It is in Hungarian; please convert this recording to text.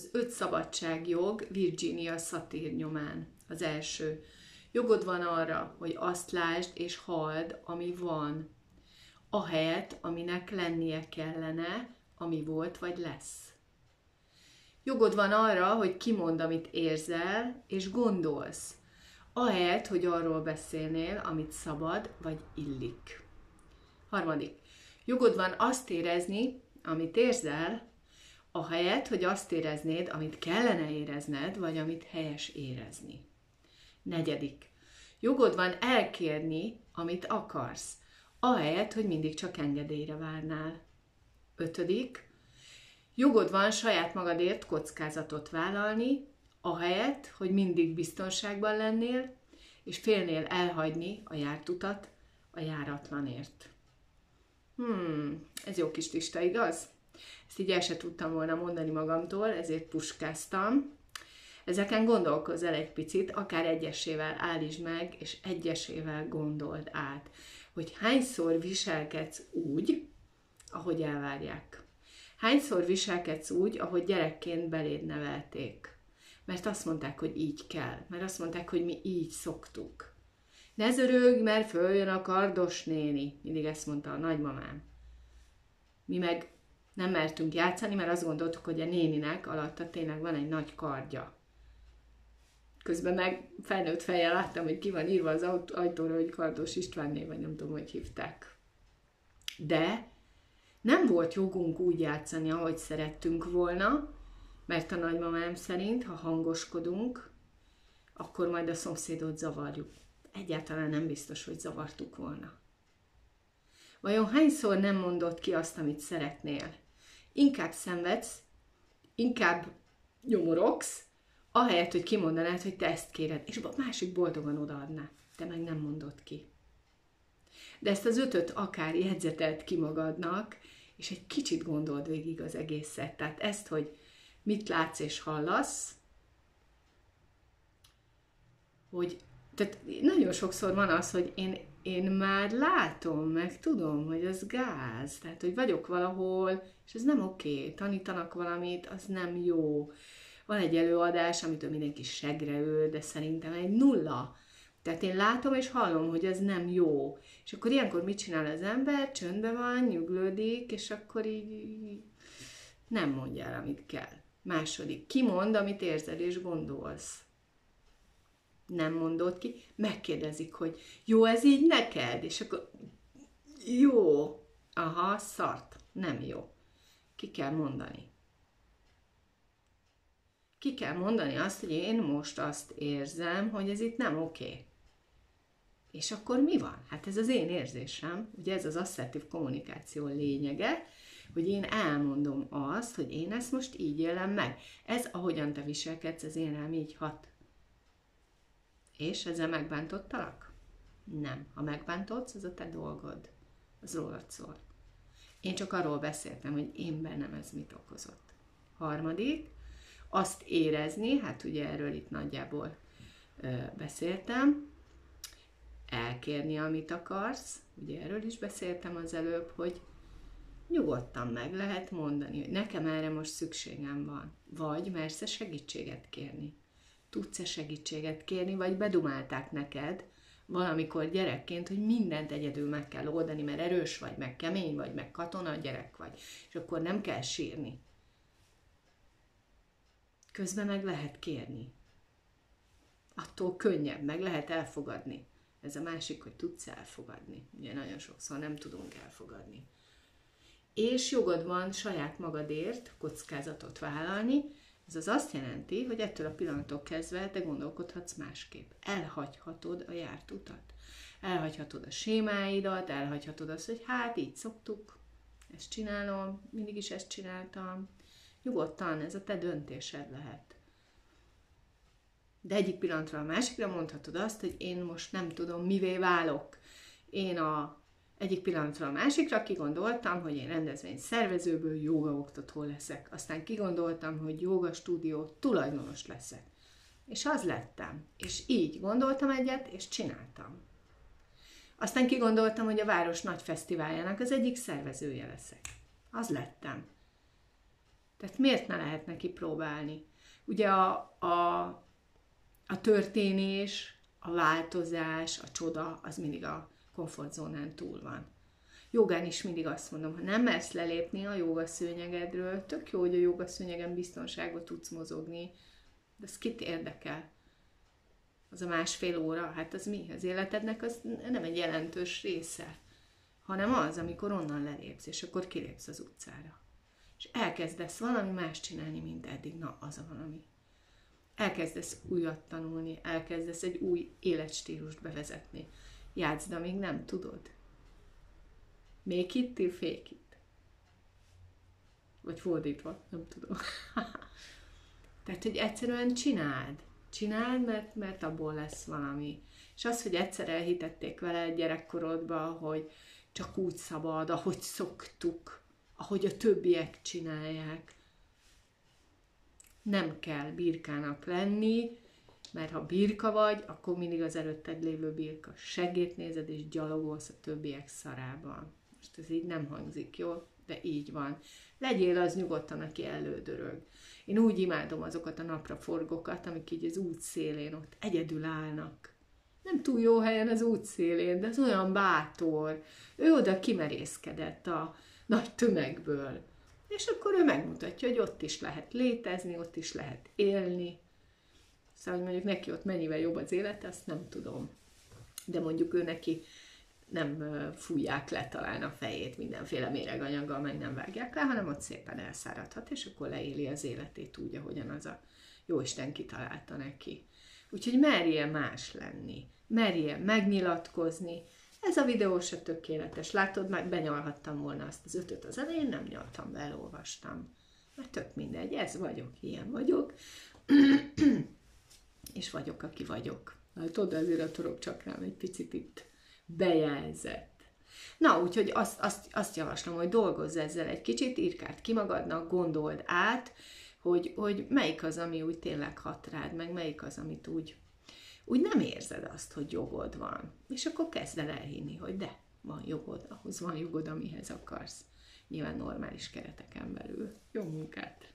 Az öt szabadságjog Virginia Satir nyomán. Az első. Jogod van arra, hogy azt lásd és halld, ami van, ahelyett, aminek lennie kellene, ami volt vagy lesz. Jogod van arra, hogy kimond, amit érzel és gondolsz, ahelyett, hogy arról beszélnél, amit szabad vagy illik. Harmadik. Jogod van azt érezni, amit érzel, ahelyett, hogy azt éreznéd, amit kellene érezned, vagy amit helyes érezni. Negyedik. Jogod van elkérni, amit akarsz, ahelyett, hogy mindig csak engedélyre várnál. Ötödik. Jogod van saját magadért kockázatot vállalni, ahelyett, hogy mindig biztonságban lennél, és félnél elhagyni a járt utat a járatlanért. Hmm, ez jó kis lista, igaz? Ezt így el se tudtam volna mondani magamtól, ezért puskáztam. Ezeken gondolkozz el egy picit, akár egyesével állítsd meg, és egyesével gondold át, hogy hányszor viselkedsz úgy, ahogy elvárják. Hányszor viselkedsz úgy, ahogy gyerekként beléd nevelték. Mert azt mondták, hogy így kell. Mert azt mondták, hogy mi így szoktuk. Ne zörög, mert följön a kardos néni. Mindig ezt mondta a nagymamám. Mi meg nem mertünk játszani, mert azt gondoltuk, hogy a néninek alatta tényleg van egy nagy kardja. Közben meg felnőtt fejjel láttam, hogy ki van írva az ajtóra, hogy Kardos Istvánné, vagy nem tudom, hogy hívták. De nem volt jogunk úgy játszani, ahogy szerettünk volna, mert a nagymamám szerint, ha hangoskodunk, akkor majd a szomszédot zavarjuk. Egyáltalán nem biztos, hogy zavartuk volna. Vajon hányszor nem mondott ki azt, amit szeretnél? Inkább szenvedsz, inkább nyomorogsz, ahelyett, hogy kimondanád, hogy te ezt kéred, és a másik boldogan odaadná. Te meg nem mondod ki. De ezt az ötöt akár jegyzetelt ki magadnak, és egy kicsit gondold végig az egészet. Tehát ezt, hogy mit látsz és hallasz, hogy tehát nagyon sokszor van az, hogy én, én már látom, meg tudom, hogy ez gáz. Tehát, hogy vagyok valahol, és ez nem oké. Okay. Tanítanak valamit, az nem jó. Van egy előadás, amitől mindenki segre ül, de szerintem egy nulla. Tehát én látom és hallom, hogy ez nem jó. És akkor ilyenkor mit csinál az ember? Csöndbe van, nyuglódik, és akkor így nem mondja el, amit kell. Második, kimond, amit érzel és gondolsz. Nem mondod ki, megkérdezik, hogy jó ez így neked? És akkor jó, aha, szart, nem jó. Ki kell mondani. Ki kell mondani azt, hogy én most azt érzem, hogy ez itt nem oké. Okay. És akkor mi van? Hát ez az én érzésem, ugye ez az asszertív kommunikáció lényege, hogy én elmondom azt, hogy én ezt most így élem meg. Ez, ahogyan te viselkedsz, ez én rám így hat. És ezzel megbántottalak? Nem. Ha megbántodsz, az a te dolgod. Az rólad szól. Én csak arról beszéltem, hogy én bennem ez mit okozott. Harmadik, azt érezni, hát ugye erről itt nagyjából ö, beszéltem, elkérni, amit akarsz, ugye erről is beszéltem az előbb, hogy nyugodtan meg lehet mondani, hogy nekem erre most szükségem van. Vagy mersz-e segítséget kérni? Tudsz-e segítséget kérni, vagy bedumálták neked valamikor gyerekként, hogy mindent egyedül meg kell oldani, mert erős vagy, meg kemény vagy, meg katona gyerek vagy, és akkor nem kell sírni. Közben meg lehet kérni. Attól könnyebb, meg lehet elfogadni. Ez a másik, hogy tudsz elfogadni. Ugye nagyon sokszor nem tudunk elfogadni és jogod van saját magadért kockázatot vállalni, ez az azt jelenti, hogy ettől a pillanattól kezdve te gondolkodhatsz másképp. Elhagyhatod a járt utat. Elhagyhatod a sémáidat, elhagyhatod azt, hogy hát így szoktuk, ezt csinálom, mindig is ezt csináltam. Nyugodtan, ez a te döntésed lehet. De egyik pillanatra a másikra mondhatod azt, hogy én most nem tudom, mivé válok. Én a egyik pillanatra a másikra kigondoltam, hogy én rendezvény szervezőből jogaoktató leszek. Aztán kigondoltam, hogy joga stúdió tulajdonos leszek. És az lettem. És így gondoltam egyet, és csináltam. Aztán kigondoltam, hogy a város nagy fesztiváljának az egyik szervezője leszek. Az lettem. Tehát miért ne lehet neki próbálni? Ugye a, a, a történés, a változás, a csoda, az mindig a komfortzónán túl van. Jogán is mindig azt mondom, ha nem mersz lelépni a jogaszőnyegedről, tök jó, hogy a jogaszőnyegen biztonságot tudsz mozogni, de ez kit érdekel? Az a másfél óra, hát az mi? Az életednek az nem egy jelentős része, hanem az, amikor onnan lelépsz, és akkor kilépsz az utcára. És elkezdesz valami más csinálni, mint eddig. Na, az a valami. Elkezdesz újat tanulni, elkezdesz egy új életstílust bevezetni. Játszd, amíg nem tudod. Make it till fake it. Vagy fordítva, nem tudom. Tehát, hogy egyszerűen csináld. Csináld, mert, mert abból lesz valami. És az, hogy egyszer elhitették vele gyerekkorodba, hogy csak úgy szabad, ahogy szoktuk, ahogy a többiek csinálják. Nem kell birkának lenni, mert ha birka vagy, akkor mindig az előtted lévő birka segét nézed, és gyalogolsz a többiek szarában. Most ez így nem hangzik jól, de így van. Legyél az nyugodtan, aki elődörög. Én úgy imádom azokat a napraforgókat, amik így az út szélén ott egyedül állnak. Nem túl jó helyen az út szélén, de az olyan bátor. Ő oda kimerészkedett a nagy tömegből. És akkor ő megmutatja, hogy ott is lehet létezni, ott is lehet élni. Szóval, hogy mondjuk neki ott mennyivel jobb az élete, azt nem tudom. De mondjuk ő neki nem fújják le talán a fejét mindenféle méreganyaggal, meg nem vágják le, hanem ott szépen elszáradhat, és akkor leéli az életét úgy, ahogyan az a Jóisten kitalálta neki. Úgyhogy merje más lenni, merje megnyilatkozni. Ez a videó se tökéletes. Látod, már benyalhattam volna azt az ötöt az elején, nem nyaltam be, elolvastam. Mert tök mindegy, ez vagyok, ilyen vagyok. és vagyok, aki vagyok. Tudod, azért a torok csak rám egy picit itt bejelzett. Na, úgyhogy azt, azt, azt javaslom, hogy dolgozz ezzel egy kicsit, írkáld ki magadnak, gondold át, hogy, hogy melyik az, ami úgy tényleg hat rád, meg melyik az, amit úgy, úgy nem érzed azt, hogy jogod van. És akkor kezd el elhinni, hogy de, van jogod, ahhoz van jogod, amihez akarsz. Nyilván normális kereteken belül. Jó munkát!